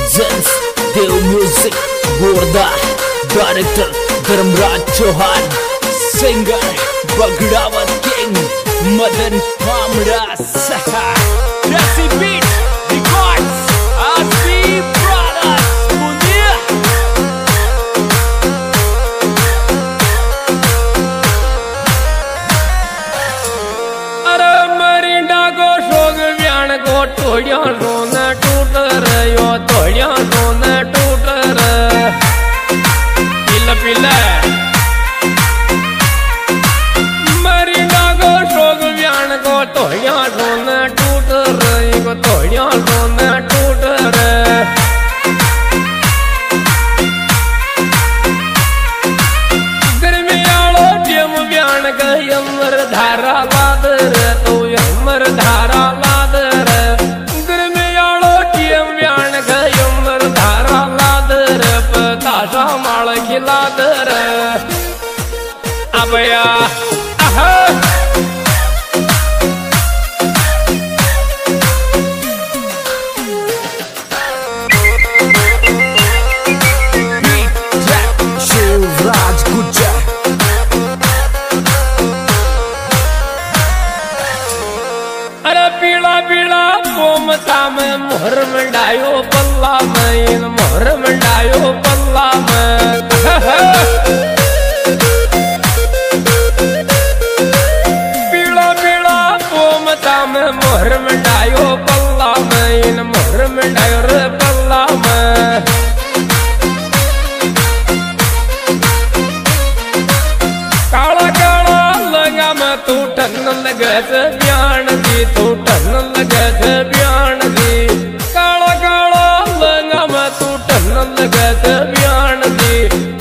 presents Dev Music Gorda Director Dharmraj Chauhan Singer Bagdawat King Madan Kamra Saha रयो तो न टूट र पिल पिल। शोक को तोड़िया रोन टूट रही। को तोड़िया तो टूट माळ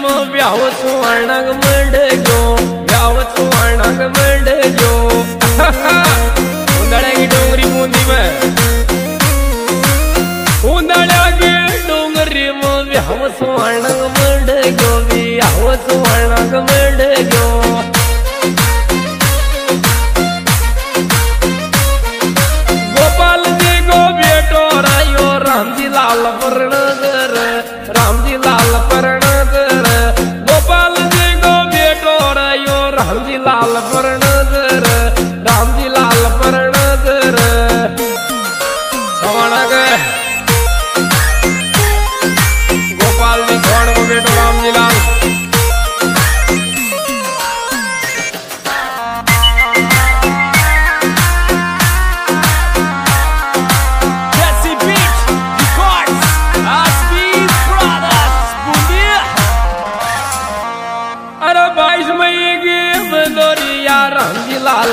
डोंगरी मग ब्याव सुवर्णक मंड गो ब्याव सुवर्णक मंड गो उन्हाळ्या डोंगरी मुंदी में उन्हाळ्या गे डोंगरी मग ब्याव सुवर्णक मंड गो ब्याव सुवर्णक मंड गोपाल जी गो बेटो लाल परणगर Ramji Lal परणगर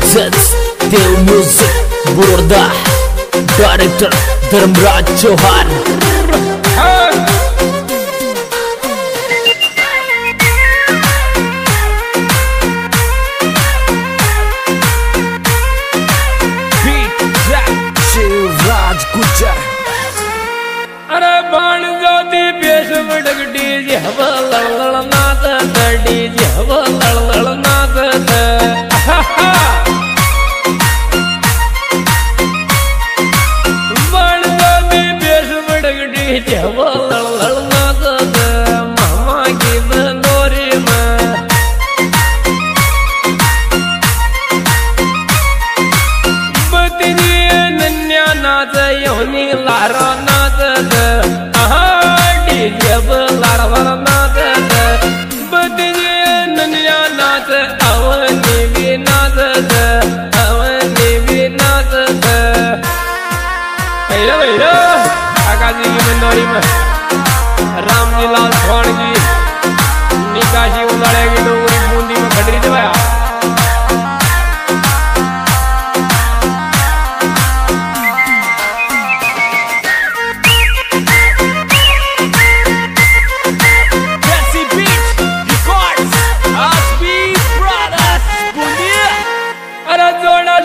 presents Dev Music Gorda Director Dharmraj Chauhan अरे बाण ज्योति पेश जेव लळलळ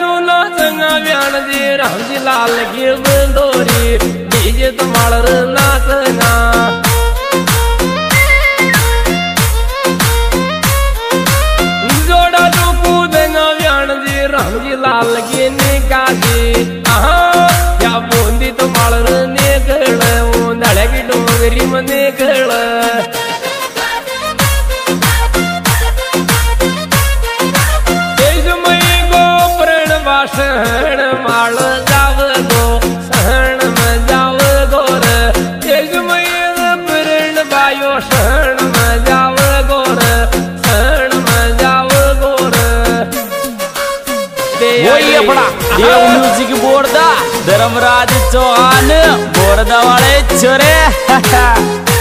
व्याण जी राम जी लाल की बंदोरी डीजे तो मालर नाचना जोड़ा जो कूदेगा व्याण जी लाल की निकाजी आहा या बूंदी तो सहण माल जाव गो सहण में जाव गोर तेज में प्रण बायो सहण में जाव गोर सहण में जाव गोर वही अपना देव म्युझिक बोर्दा धर्मराज चौहान बोर्दा वाले छोरे अरे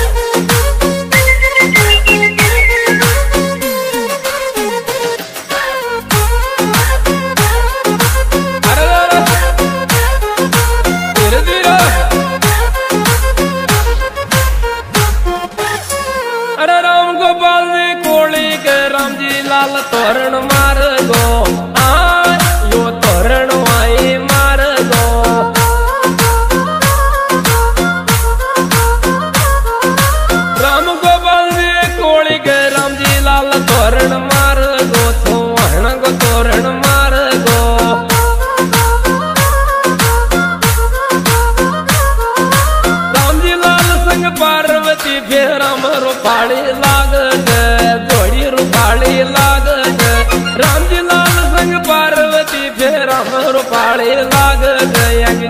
पार्वती फिर राम रूपाली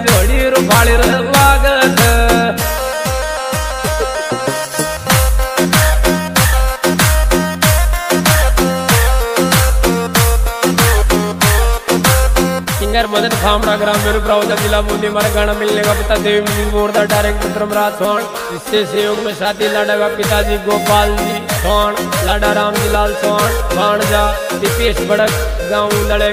जोड़ी रूपाली लाग सिंगर मदन ग्राम मेरू ब्राउजा जिला बूंदी हमारा गाना मिलने का पिता देव मोरदा डायरेक्टर धर्मराज सोन इससे सहयोग में साथी लाडा का पिताजी गोपाल जी सोन लाडा राम जी लाल सोन भाणजा, दीपेश भड़क गाँव लड़े